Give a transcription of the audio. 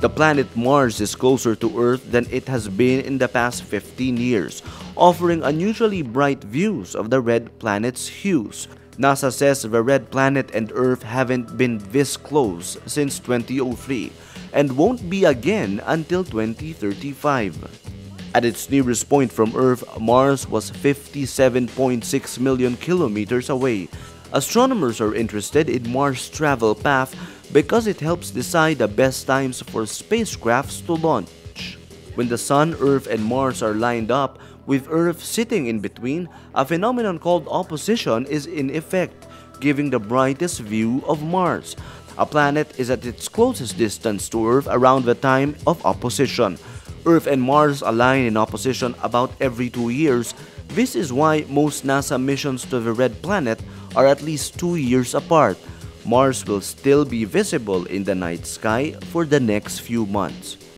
The planet Mars is closer to Earth than it has been in the past 15 years, offering unusually bright views of the red planet's hues. NASA says the red planet and Earth haven't been this close since 2003 and won't be again until 2035. At its nearest point from Earth, Mars was 57.6 million kilometers away. Astronomers are interested in Mars' travel path because it helps decide the best times for spacecrafts to launch. When the Sun, Earth, and Mars are lined up, with Earth sitting in between, a phenomenon called opposition is in effect, giving the brightest view of Mars. A planet is at its closest distance to Earth around the time of opposition. Earth and Mars align in opposition about every two years. This is why most NASA missions to the red planet are at least two years apart. Mars will still be visible in the night sky for the next few months.